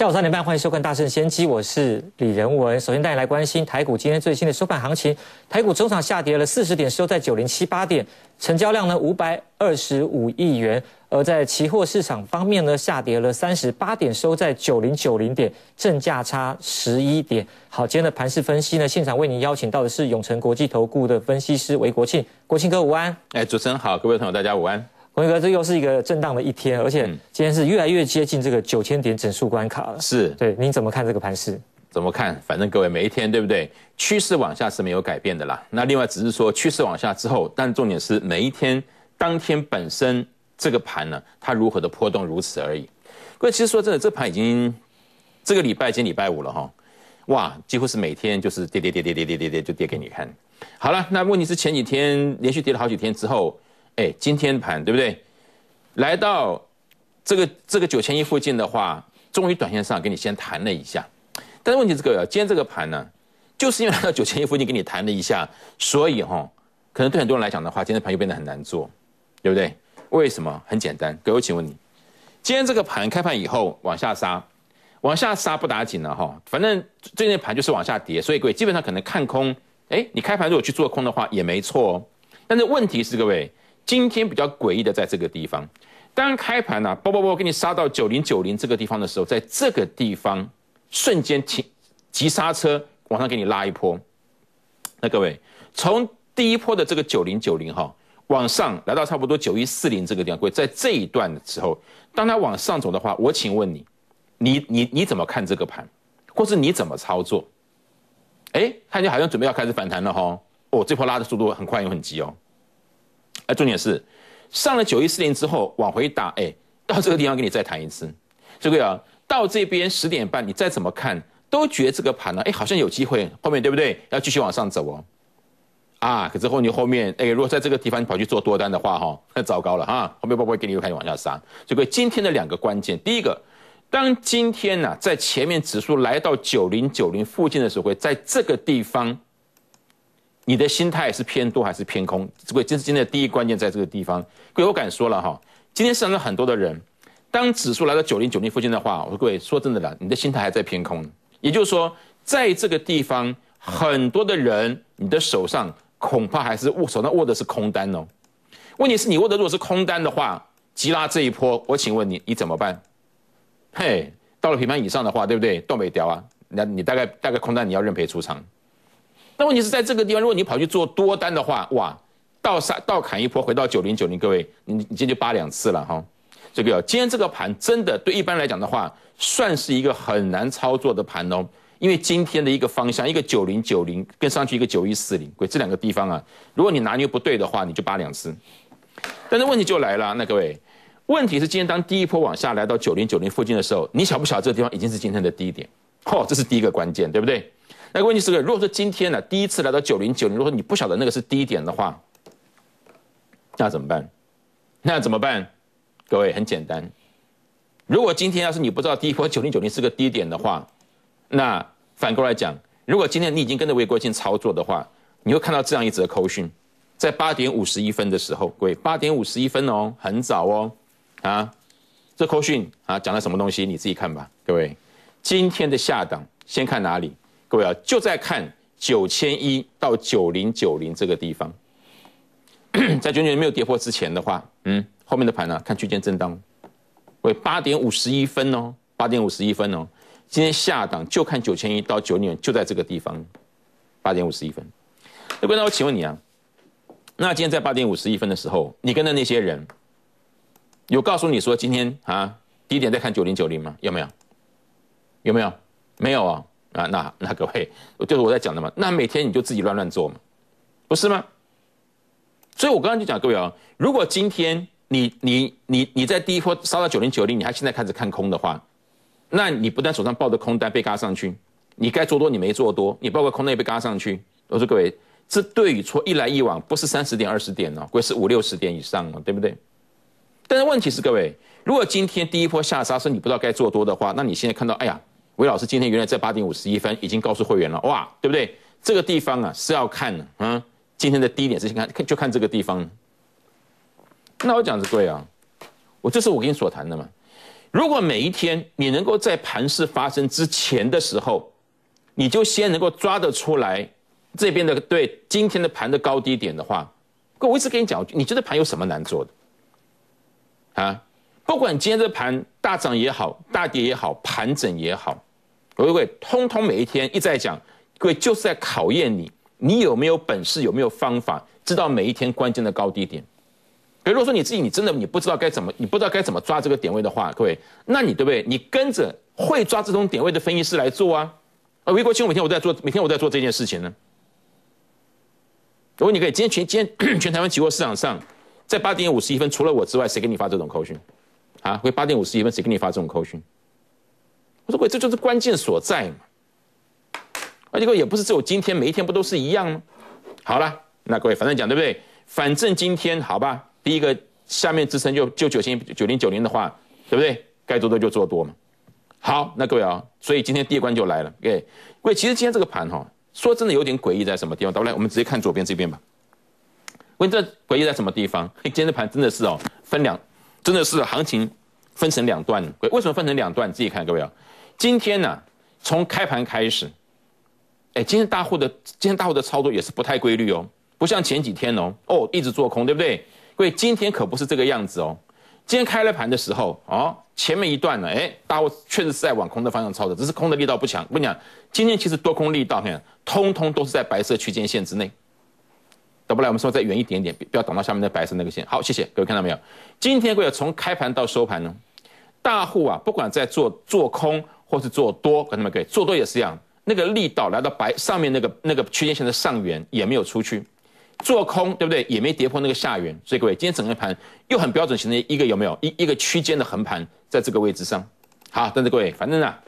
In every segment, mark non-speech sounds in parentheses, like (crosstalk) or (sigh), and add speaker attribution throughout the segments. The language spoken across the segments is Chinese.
Speaker 1: 下午三点半，欢迎收看《大圣先机》，我是李仁文。首先带你来关心台股今天最新的收盘行情。台股中场下跌了四十点，收在九零七八点，成交量呢五百二十五亿元。而在期货市场方面呢，下跌了三十八点，收在九零九零点，正价差十一点。好，今天的盘势分析呢，现场为您邀请到的是永诚国际投顾的分析师韦国庆，国庆哥午安。
Speaker 2: 哎，主持人好，各位朋友大家午安。
Speaker 1: 洪哥，这又是一个震荡的一天，而且今天是越来越接近这个九千点整数关卡了。
Speaker 2: 是
Speaker 1: 对，您怎么看这个盘势？
Speaker 2: 怎么看？反正各位每一天对不对？趋势往下是没有改变的啦。那另外只是说趋势往下之后，但重点是每一天当天本身这个盘呢，它如何的波动如此而已。各位其实说真的，这盘已经这个礼拜今天礼拜五了哈，哇，几乎是每天就是跌跌跌跌跌跌跌跌就跌给你看。好了，那问题是前几天连续跌了好几天之后。哎，今天盘对不对？来到这个这个九千亿附近的话，终于短线上给你先弹了一下。但是问题是各位，今天这个盘呢，就是因为来到九千亿附近给你弹了一下，所以哈，可能对很多人来讲的话，今天盘又变得很难做，对不对？为什么？很简单，各位，请问你，今天这个盘开盘以后往下杀，往下杀不打紧了哈，反正最近盘就是往下跌，所以各位基本上可能看空。哎，你开盘如果去做空的话也没错哦，但是问题是各位。今天比较诡异的在这个地方，当开盘呢，啵啵啵给你杀到九零九零这个地方的时候，在这个地方瞬间停急刹车，往上给你拉一波。那各位，从第一波的这个九零九零哈，往上来到差不多九一四零这个地方，各位在这一段的时候，当它往上走的话，我请问你，你你你怎么看这个盘，或是你怎么操作？哎，看见好像准备要开始反弹了哈，哦，这波拉的速度很快又很急哦。哎，重点是上了九一四零之后往回打，哎，到这个地方给你再谈一次，这个啊，到这边十点半你再怎么看都觉得这个盘呢，哎，好像有机会，后面对不对？要继续往上走哦，啊，可是后你后面，哎，如果在这个地方你跑去做多单的话，哈，那糟糕了哈，后面会不会给你又开始往下杀？这个今天的两个关键，第一个，当今天呢在前面指数来到九零九零附近的时候，会在这个地方。你的心态是偏多还是偏空？这个这是今天的第一关键，在这个地方。各位，我敢说了哈，今天市场上很多的人，当指数来到九零九零附近的话，我说各位说真的啦，你的心态还在偏空。也就是说，在这个地方，很多的人，你的手上恐怕还是握手上握的是空单哦。问题是你握的如果是空单的话，急拉这一波，我请问你，你怎么办？嘿，到了平盘以上的话，对不对？断尾掉啊，那你大概大概空单你要认赔出场。那问题是在这个地方，如果你跑去做多单的话，哇，倒杀倒砍一波，回到九零九零，各位，你你今天就扒两次了哈。这个今天这个盘真的对一般来讲的话，算是一个很难操作的盘哦。因为今天的一个方向，一个九零九零跟上去一个九一四零，鬼这两个地方啊，如果你拿捏不对的话，你就扒两次。但是问题就来了，那各位，问题是今天当第一波往下来到九零九零附近的时候，你晓不晓得这个地方已经是今天的低点？嚯，这是第一个关键，对不对？那个问题是个，如果说今天呢第一次来到九零九零，如果你不晓得那个是低点的话，那怎么办？那怎么办？各位很简单，如果今天要是你不知道第一波九零九零是个低点的话，那反过来讲，如果今天你已经跟着魏国庆操作的话，你会看到这样一则扣讯，在八点五十一分的时候，各位八点五十一分哦，很早哦，啊，这扣讯啊讲了什么东西？你自己看吧，各位，今天的下档先看哪里？各位啊，就在看九千一到九零九零这个地方，(clears throat) 在九九没有跌破之前的话，嗯，后面的盘呢，看区间震荡，为八点五十一分哦，八点五十一分哦，今天下档就看九千一到九零，就在这个地方，八点五十一分。各位，那我请问你啊，那今天在八点五十一分的时候，你跟的那些人，有告诉你说今天啊低点在看九零九零吗？有没有？有没有？没有啊。啊，那那各位，就是我在讲的嘛。那每天你就自己乱乱做嘛，不是吗？所以我刚刚就讲各位啊，如果今天你你你你在第一波杀到九零九零，你还现在开始看空的话，那你不但手上抱着空单被嘎上去，你该做多你没做多，你抱个空单也被嘎上去。我说各位，这对与错一来一往，不是三十点二十点哦，会是五六十点以上哦，对不对？但是问题是各位，如果今天第一波下杀是你不知道该做多的话，那你现在看到，哎呀。韦老师今天原来在八点五十一分已经告诉会员了，哇，对不对？这个地方啊是要看的，嗯，今天的低点是先看，看就看这个地方。那我讲是对啊，我这是我跟你所谈的嘛。如果每一天你能够在盘势发生之前的时候，你就先能够抓得出来这边的对今天的盘的高低点的话，我一直跟你讲，你觉得盘有什么难做的？啊，不管今天这盘大涨也好，大跌也好，盘整也好，各位通通每一天一再讲，各位就是在考验你，你有没有本事，有没有方法，知道每一天关键的高低点。比如说你自己，你真的你不知道该怎么，你不知道该怎么抓这个点位的话，各位，那你对不对？你跟着会抓这种点位的分析师来做啊。啊，微国清每天我在做，每天我在做这件事情呢。我问你，可以今天全今天 (coughs) 全台湾期货市场上，在八点五十一分，除了我之外，谁给你发这种扣讯？啊，会八点五十一分，谁给你发这种扣讯？我说，喂，这就是关键所在嘛。而且各位也不是只有今天，每一天不都是一样吗？好了，那各位反正讲对不对？反正今天好吧。第一个下面支撑就就九千九零九零的话，对不对？该做多就做多嘛。好，那各位啊，所以今天第一关就来了。各位，各位，其实今天这个盘哈，说真的有点诡异在什么地方？来，我们直接看左边这边吧。问这诡异在什么地方？今天的盘真的是哦，分两，真的是行情分成两段。为什么分成两段？自己看，各位啊，今天呢，从开盘开始，哎，今天大户的今天大户的操作也是不太规律哦，不像前几天哦，哦，一直做空，对不对？所以今天可不是这个样子哦。今天开了盘的时候，哦，前面一段呢，哎，大户确实是在往空的方向操作，只是空的力道不强。我跟你讲，今天其实多空力道，看，通通都是在白色区间线之内。倒不来，我们说再远一点点，不要挡到下面的白色那个线。好，谢谢各位看到没有？今天各位从开盘到收盘呢，大户啊，不管在做做空或是做多，看到没有？各位做多也是一样，那个力道来到白上面那个那个区间线的上缘也没有出去。做空对不对？也没跌破那个下缘，所以各位今天整个盘又很标准型的一个有没有一一个区间的横盘在这个位置上。好，但是各位，反正啊，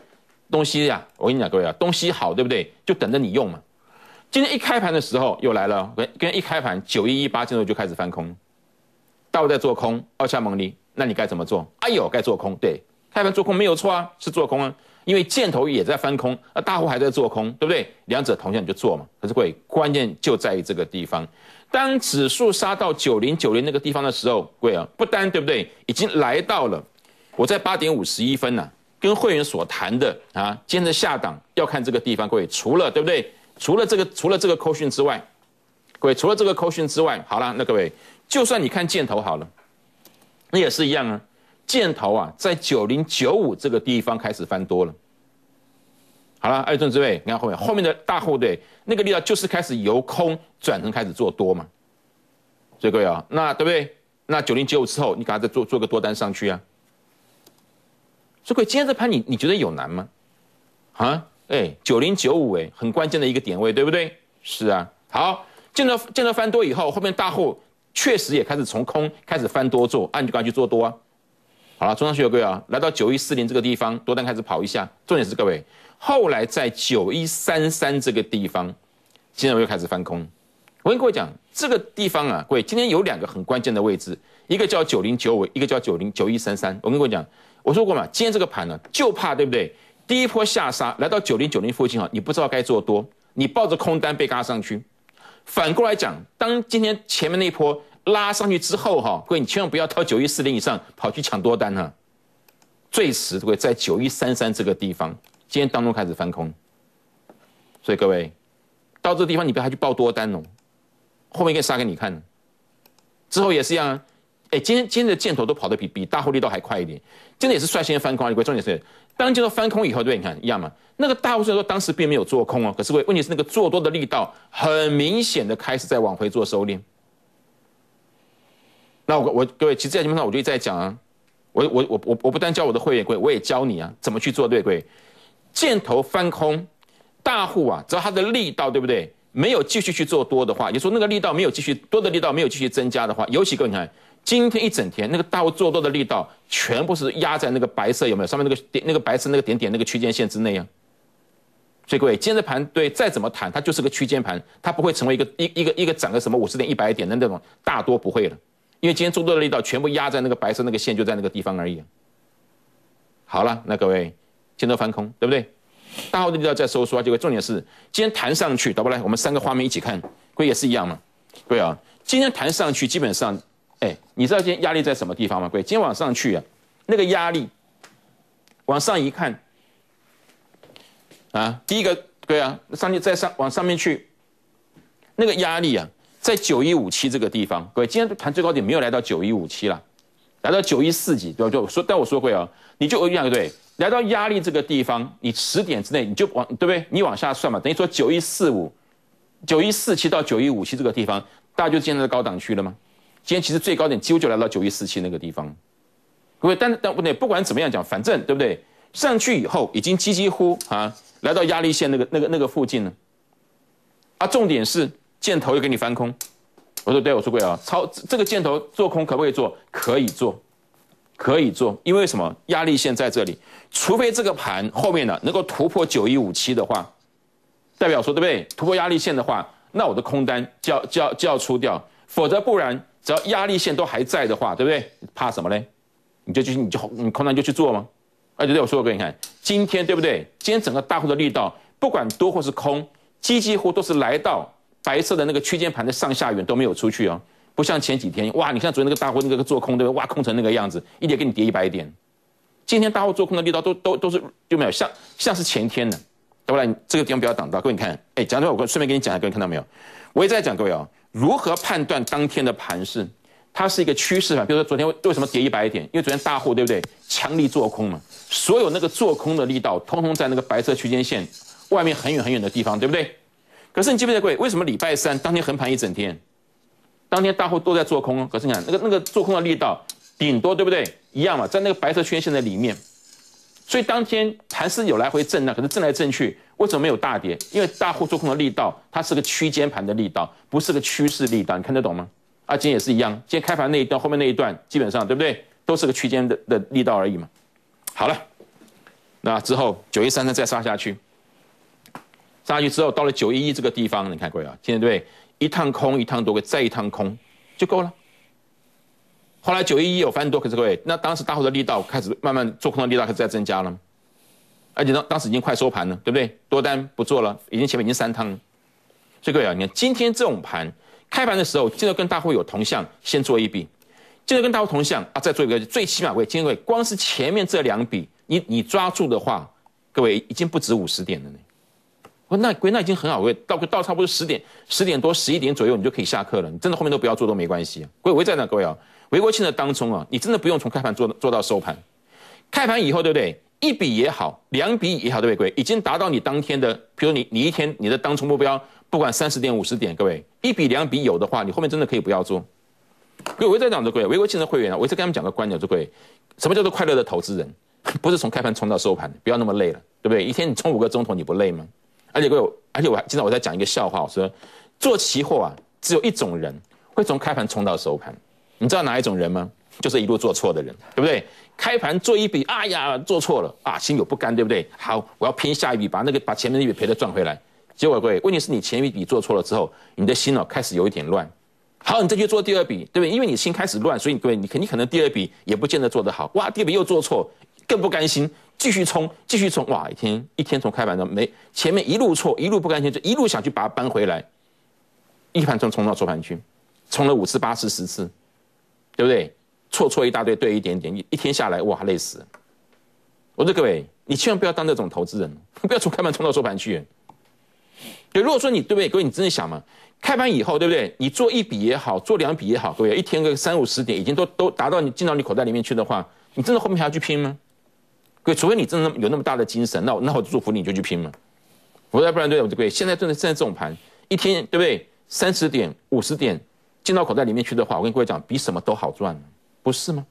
Speaker 2: 东西呀，我跟你讲，各位啊，东西好对不对？就等着你用嘛。今天一开盘的时候又来了，跟跟一开盘九一一八进入就开始翻空，大户在做空，二下猛力，那你该怎么做？哎呦，该做空，对，开盘做空没有错啊，是做空啊。因为箭头也在翻空，而大户还在做空，对不对？两者同向你就做嘛。可是各位，关键就在于这个地方。当指数杀到九零九零那个地方的时候，各位啊，不单对不对？已经来到了我在八点五十一分呢，跟会员所谈的啊，今天的下档要看这个地方。各位，除了对不对？除了这个，除了这个扣讯之外，各位除了这个扣讯之外，好了，那各位，就算你看箭头好了，那也是一样啊。箭头啊，在九零九五这个地方开始翻多了。好了，二尊之位，你看后面后面的大后队那个力道就是开始由空转成开始做多嘛。所以各位啊，那对不对？那九零九五之后，你赶快再做做个多单上去啊。所以各位，今天这盘你你觉得有难吗？啊，哎，九零九五哎，很关键的一个点位，对不对？是啊。好，见到见到翻多以后，后面大后确实也开始从空开始翻多做，按就赶快去做多啊。好了，中上学有各位啊，来到九一四零这个地方，多单开始跑一下。重点是各位，后来在九一三三这个地方，现在又开始翻空。我跟各位讲，这个地方啊，各位今天有两个很关键的位置，一个叫九零九五，一个叫九零九一三三。我跟各位讲，我说过嘛，今天这个盘呢，就怕对不对？第一波下杀来到九零九零附近啊，你不知道该做多，你抱着空单被嘎上去。反过来讲，当今天前面那一波。拉上去之后，哈，各位你千万不要挑九一四零以上跑去抢多单哈。最迟各位在九一三三这个地方，今天当中开始翻空，所以各位到这个地方你不要去报多单哦，后面可以杀给你看。之后也是一样啊，哎，今天今天的箭头都跑得比比大获利都还快一点，真的也是率先翻空啊。各位重点是，当箭头翻空以后，对，你看一样嘛？那个大户虽然说当时并没有做空哦，可是问问题是那个做多的力道很明显的开始在往回做收敛。那我我各位，其实在节目上我就一直在讲啊，我我我我我不但教我的会员贵，我也教你啊，怎么去做对贵。箭头翻空，大户啊，只要他的力道对不对，没有继续去做多的话，也说那个力道没有继续多的力道没有继续增加的话，尤其各位你看，今天一整天那个大户做多的力道，全部是压在那个白色有没有上面那个点那个白色那个点点那个区间线之内啊。所以各位，今天的盘对再怎么谈，它就是个区间盘，它不会成为一个一一个一个涨个什么五十点一百点的那种，大多不会了。因为今天做多的力道全部压在那个白色那个线，就在那个地方而已。好了，那各位，今天翻空，对不对？大号的力道在收缩，结果重点是今天弹上去，倒不来，我们三个画面一起看，各位也是一样嘛？各位啊，今天弹上去，基本上，哎，你知道今天压力在什么地方吗？各位，今天往上去啊，那个压力往上一看，啊，第一个对啊，上去再上往上面去，那个压力啊，在九一五七这个地方，各位今天谈最高点没有来到九一五七了，来到九一四几，对吧？就说但我说过啊，你就一样对，来到压力这个地方，你十点之内你就往对不对？你往下算嘛，等于说九一四五、九一四七到九一五七这个地方，大家就现在的高档区了吗？今天其实最高点几乎就来到九一四七那个地方，各位，但但不对，不管怎么样讲，反正对不对？上去以后已经几几乎啊。来到压力线那个、那个、那个附近了？啊，重点是箭头又给你翻空。我说对，我说过啊，超这个箭头做空可不可以做？可以做，可以做。因为什么？压力线在这里，除非这个盘后面呢能够突破九一五七的话，代表说对不对？突破压力线的话，那我的空单就要就要就要出掉。否则不然，只要压力线都还在的话，对不对？怕什么嘞？你就去，你就你空单就去做吗？而且对我说过给你看，今天对不对？今天整个大户的力道，不管多或是空，几几乎都是来到白色的那个区间盘的上下缘都没有出去哦，不像前几天，哇！你看昨天那个大户那个做空对不对？哇，空成那个样子，一点给你跌一百点。今天大户做空的力道都都都是就没有像像是前天的。过来，这个地方不要挡到，各位你看，哎，讲到我顺便跟你讲一下，各位看到没有？我也在讲各位哦，如何判断当天的盘势？它是一个趋势盘，比如说昨天为什么跌一百点？因为昨天大户对不对？强力做空嘛，所有那个做空的力道，通通在那个白色区间线外面很远很远的地方，对不对？可是你记不记得各位，为什么礼拜三当天横盘一整天？当天大户都在做空，可是你看那个那个做空的力道，顶多对不对？一样嘛，在那个白色圈线的里面。所以当天盘是有来回震荡，可是震来震去，为什么没有大跌？因为大户做空的力道，它是个区间盘的力道，不是个趋势力道，你看得懂吗？啊，今天也是一样，今天开盘那一段，后面那一段基本上对不对？都是个区间的的力道而已嘛。好了，那之后九一三三再杀下去，上去之后到了九一一这个地方，你看各位啊，今天对？一趟空一趟多，再一趟空就够了。后来九一一有翻多，可是各位，那当时大户的力道开始慢慢做空的力道开始在增加了，而且当当时已经快收盘了，对不对？多单不做了，已经前面已经三趟了。所以各位啊，你看今天这种盘。开盘的时候，记得跟大户有同向，先做一笔；记得跟大户同向啊，再做一个。最起码位，今天位光是前面这两笔，你你抓住的话，各位已经不止五十点了呢。那归那已经很好位，到到差不多十点、十点多、十一点左右，你就可以下课了。你真的后面都不要做都没关系。各位在那，各位啊，维国庆的当中啊，你真的不用从开盘做做到收盘。开盘以后，对不对？一笔也好，两笔也好，对不对？已经达到你当天的，比如你你一天你的当冲目标。不管三十点五十点，各位一笔两笔有的话，你后面真的可以不要做。各位在讲的各位，维国庆的会员啊，我一直跟他们讲个观点，各位，什么叫做快乐的投资人？(laughs) 不是从开盘冲到收盘，不要那么累了，对不对？一天你冲五个钟头，你不累吗？而且各位，而且我还经常我在讲一个笑话，我说做期货啊，只有一种人会从开盘冲到收盘，你知道哪一种人吗？就是一路做错的人，对不对？开盘做一笔，哎呀，做错了啊，心有不甘，对不对？好，我要拼下一笔，把那个把前面那笔赔的赚回来。结果各位，问题是你前一笔做错了之后，你的心哦开始有一点乱。好，你再去做第二笔，对不对？因为你心开始乱，所以各位，你肯定可能第二笔也不见得做得好。哇，第二笔又做错，更不甘心，继续冲，继续冲。哇，一天一天从开盘到没前面一路错，一路不甘心，就一路想去把它扳回来。一盘冲冲到收盘去，冲了五次、八次、十次，对不对？错错一大堆，对一点点，一一天下来，哇，累死。我说各位，你千万不要当这种投资人，不要从开盘冲到收盘去。对，如果说你对不对，各位，你真的想嘛？开盘以后，对不对？你做一笔也好，做两笔也好，各位，一天个三五十点，已经都都达到你进到你口袋里面去的话，你真的后面还要去拼吗？各位，除非你真的有那么大的精神，那我那我祝福你就去拼嘛。否则不然，对不对？各位，现在正在现在这种盘，一天对不对？三十点、五十点进到口袋里面去的话，我跟各位讲，比什么都好赚，不是吗？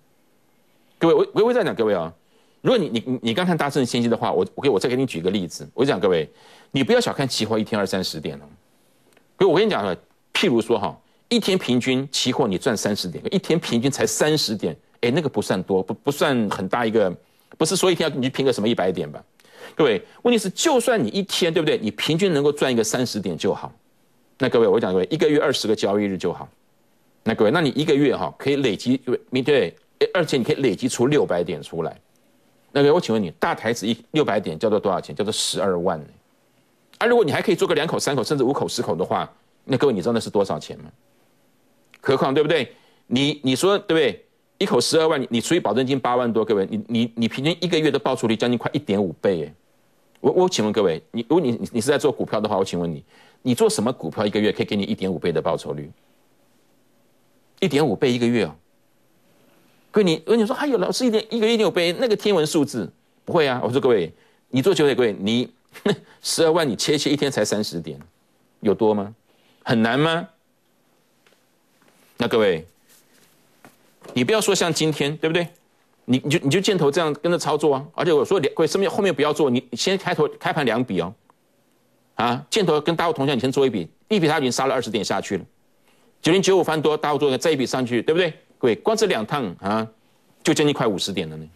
Speaker 2: 各位，我我会再讲各位啊。如果你你你刚看大圣先机的话，我我给我再给你举一个例子。我讲各位，你不要小看期货一天二三十点哦。所以我跟你讲了，譬如说哈，一天平均期货你赚三十点，一天平均才三十点，哎，那个不算多，不不算很大一个，不是说一天要你去拼个什么一百点吧？各位，问题是就算你一天对不对？你平均能够赚一个三十点就好。那各位，我讲各位，一个月二十个交易日就好。那各位，那你一个月哈可以累积，对对？而且你可以累积出六百点出来。那个，我请问你，大台子一六百点叫做多少钱？叫做十二万呢。而如果你还可以做个两口、三口，甚至五口、十口的话，那各位你知道那是多少钱吗？何况对不对？你你说对不对？一口十二万，你你除以保证金八万多，各位，你你你平均一个月的报酬率将近快一点五倍哎。我我请问各位，你如果你你是在做股票的话，我请问你，你做什么股票一个月可以给你一点五倍的报酬率？一点五倍一个月哦。各位，你如果你说还有老师一点一个月一点五倍，那个天文数字不会啊。我说各位，你做九点，各位你 (laughs) 十二万你切切一天才三十点，有多吗？很难吗？那各位。你不要说像今天，对不对？你你就你就箭头这样跟着操作啊！而且我说两，各位身边后面不要做，你先开头开盘两笔哦，啊，箭头跟大户同向，你先做一笔，一笔他已经杀了二十点下去了，九零九五翻多，大户做再一笔上去，对不对？各位，光这两趟啊，就将近快五十点了呢。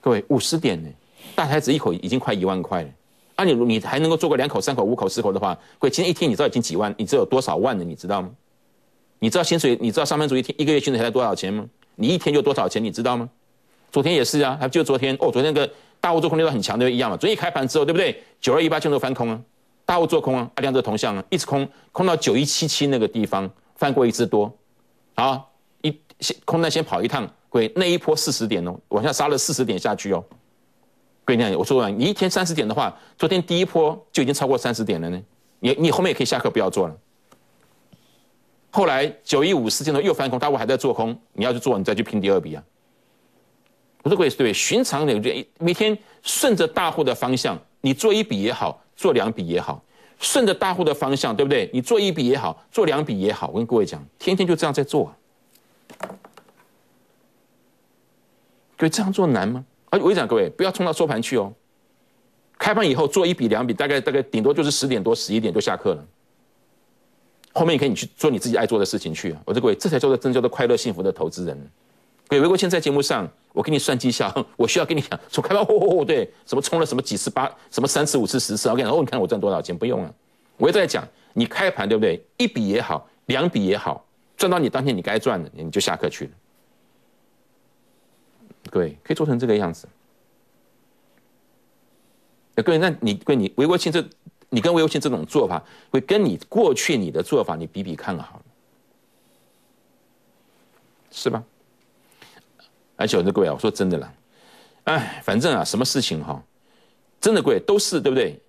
Speaker 2: 各位，五十点呢，大台子一口已经快一万块了，啊，你你还能够做个两口、三口、五口、四口的话，各位，今天一天你知道已经几万，你知道有多少万了，你知道吗？你知道薪水？你知道上班族一天一个月薪水才多少钱吗？你一天就多少钱？你知道吗？昨天也是啊，还就昨天哦，昨天个大雾做空力都很强的一样嘛。昨天一开盘之后，对不对？九二一八就都翻空啊，大雾做空啊，量这同向啊，一直空空到九一七七那个地方翻过一次多，好，一先空单先跑一趟，鬼那一波四十点哦，往下杀了四十点下去哦。鬼你我说完，你一天三十点的话，昨天第一波就已经超过三十点了呢。你你后面也可以下课不要做了。后来九一五四箭头又翻空，大户还在做空。你要去做，你再去拼第二笔啊！我说各位对，寻常点就每天顺着大户的方向，你做一笔也好，做两笔也好，顺着大户的方向，对不对？你做一笔也好，做两笔也好，我跟各位讲，天天就这样在做。各位这样做难吗？而我讲各位，不要冲到收盘去哦。开盘以后做一笔两笔，大概大概顶多就是十点多十一点就下课了。后面可以你去做你自己爱做的事情去！我说各位，这才叫做真叫做快乐幸福的投资人。各位，魏国庆在节目上，我给你算绩效，(laughs) 我需要跟你讲，从开盘哦对，什么冲了什么几次八，什么三次五次十次，我跟你讲哦，你看我赚多少钱？不用了，我也在讲，你开盘对不对？一笔也好，两笔也好，赚到你当天你该赚的，你就下课去了。各位可以做成这个样子。各位，那你各位你魏国庆这。你跟魏有庆这种做法，会跟你过去你的做法，你比比看好了，是吧？而且我这各位啊，我说真的啦，哎，反正啊，什么事情哈，真的各位都是对不对？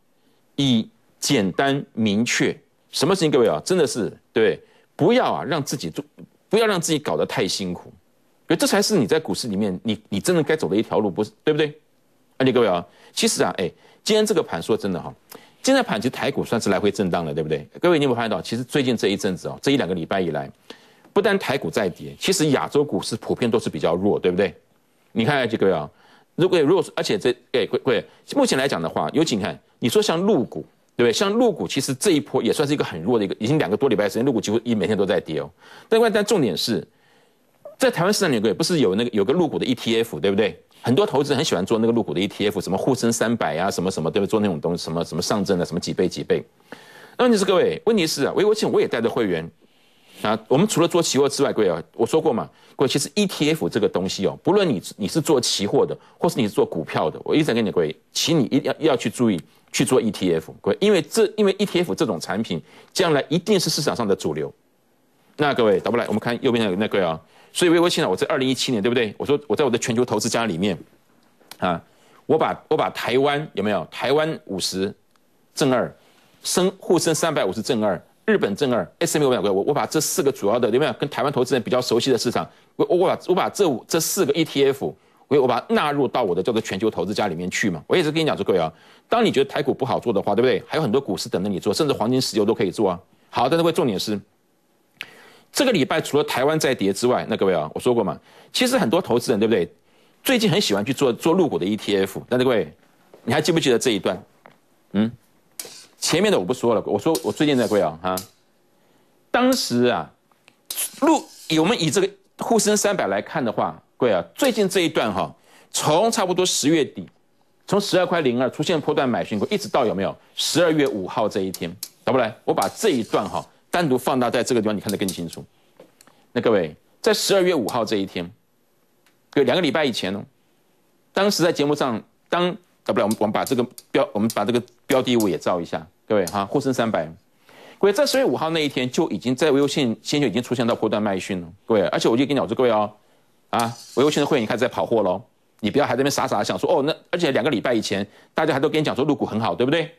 Speaker 2: 以简单明确，什么事情各位啊，真的是对，不要啊让自己做，不要让自己搞得太辛苦，因为这才是你在股市里面，你你真的该走的一条路，不是对不对？而且各位啊，其实啊，哎，今天这个盘说真的哈。现在盘其实台股算是来回震荡了，对不对？各位，你有没有看到，其实最近这一阵子哦，这一两个礼拜以来，不但台股在跌，其实亚洲股市普遍都是比较弱，对不对？你看这个啊，如果如果而且这哎各位，目前来讲的话，尤其你看，你说像陆股，对不对？像陆股，其实这一波也算是一个很弱的一个，已经两个多礼拜时间，陆股几乎一每天都在跌哦。但但重点是在台湾市场里，各位不是有那个有个陆股的 ETF，对不对？很多投资人很喜欢做那个入股的 ETF，什么沪深三百呀，什么什么，对不对？做那种东西，什么什么上证的，什么几倍几倍。那问题是各位，问题是啊，我我请我也带着会员啊，我们除了做期货之外，各位啊，我说过嘛，各位其实 ETF 这个东西哦，不论你你是做期货的，或是你是做股票的，我一直跟你各位，请你一定要要去注意去做 ETF，各位，因为这因为 ETF 这种产品将来一定是市场上的主流。那各位倒不来，我们看右边的那个啊。所以，微微现在我在二零一七年，对不对？我说我在我的全球投资家里面，啊，我把我把台湾有没有？台湾五十正二，深沪深三百五十正二，日本正二，S M 五百个，我我把这四个主要的有没有跟台湾投资人比较熟悉的市场，我我把我把这五这四个 E T F，我我把它纳入到我的叫做全球投资家里面去嘛。我也是跟你讲说，各位啊，当你觉得台股不好做的话，对不对？还有很多股市等着你做，甚至黄金、石油都可以做啊。好，但是会重点是。这个礼拜除了台湾在跌之外，那各位啊，我说过嘛，其实很多投资人对不对？最近很喜欢去做做入股的 ETF。那各位，你还记不记得这一段？嗯，前面的我不说了。我说我最近在贵啊，哈，当时啊，入我们以这个沪深三百来看的话，各位啊，最近这一段哈，从差不多十月底，从十二块零二出现破断买讯股，一直到有没有十二月五号这一天，打不来？我把这一段哈。单独放大在这个地方，你看得更清楚。那各位，在十二月五号这一天，对两个礼拜以前呢，当时在节目上，当啊不，我们我们把这个标，我们把这个标的物也照一下，各位哈，沪深三百，各位，在十月五号那一天就已经在维优信先就已经出现到波段卖讯了，各位，而且我就跟你讲，说各位哦，啊，维优信的会员你开始在跑货喽，你不要还在那边傻傻的想说哦，那而且两个礼拜以前大家还都跟你讲说入股很好，对不对？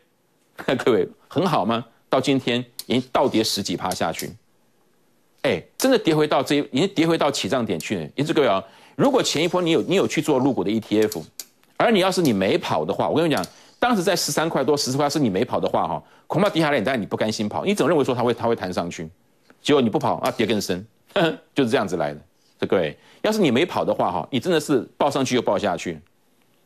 Speaker 2: 各位很好吗？到今天已经倒跌十几趴下去，哎，真的跌回到这已经跌回到起涨点去了。因此各位啊，如果前一波你有你有去做入股的 ETF，而你要是你没跑的话，我跟你讲。当时在十三块多、十四块，是你没跑的话，哈，恐怕跌下来，但你不甘心跑，你总认为说它会它会弹上去，结果你不跑啊，跌更深，(laughs) 就是这样子来的。这各位，要是你没跑的话，哈，你真的是报上去又报下去。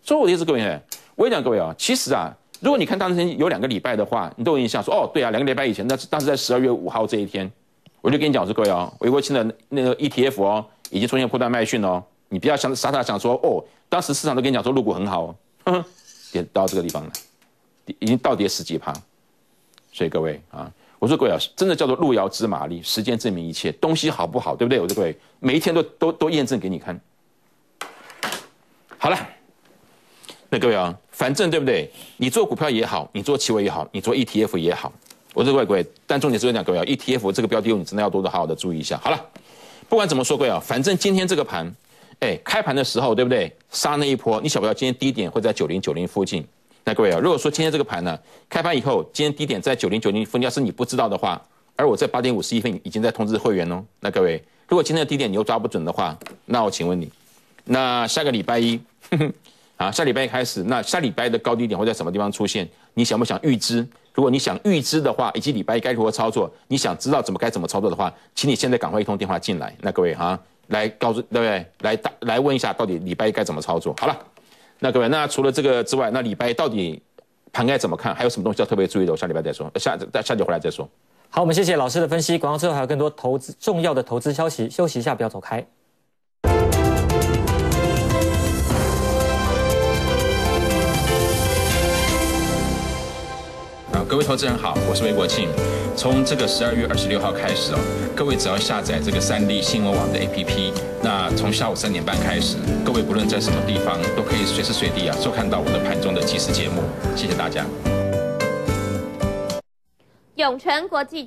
Speaker 2: 所以我的意思，各位，我也讲各位啊，其实啊，如果你看当天有两个礼拜的话，你都有印象说，哦，对啊，两个礼拜以前，那当时在十二月五号这一天，我就跟你讲说，各位哦，韦国清的那个 ETF 哦，已经出现破断卖讯哦，你不要想傻傻想说，哦，当时市场都跟你讲说入股很好哦。(laughs) 跌到这个地方了，已经倒跌十几趴，所以各位啊，我说各位啊，真的叫做路遥知马力，时间证明一切，东西好不好，对不对？我说各位，每一天都都都验证给你看。好了，那各位啊，反正对不对？你做股票也好，你做期货也好，你做 ETF 也好，我说各位，但重点是讲各位啊，ETF 这个标的物你真的要多的好好的注意一下。好了，不管怎么说，各位啊，反正今天这个盘。哎，开盘的时候，对不对？杀那一波，你晓不晓得今天低点会在九零九零附近？那各位啊，如果说今天这个盘呢，开盘以后，今天低点在九零九零附近，要是你不知道的话，而我在八点五十一分已经在通知会员哦。那各位，如果今天的低点你又抓不准的话，那我请问你，那下个礼拜一，啊，下礼拜一开始，那下礼拜的高低点会在什么地方出现？你想不想预知？如果你想预知的话，以及礼拜该如何操作，你想知道怎么该怎么操作的话，请你现在赶快一通电话进来。那各位哈。来告诉对不对？来打来问一下，到底礼拜该怎么操作？好了，那各位，那除了这个之外，那礼拜到底盘该怎么看？还有什么东西要特别注意的？我下礼拜再说，下下节回来再说。
Speaker 1: 好，我们谢谢老师的分析。广告之后还有更多投资重要的投资消息，休息一下，不要走开。
Speaker 2: 各位投资人好，我是魏国庆。从这个十二月二十六号开始哦，各位只要下载这个三立新闻网的 APP，那从下午三点半开始，各位不论在什么地方，都可以随时随地啊收看到我的盘中的即时节目。谢谢大家。永泉国际。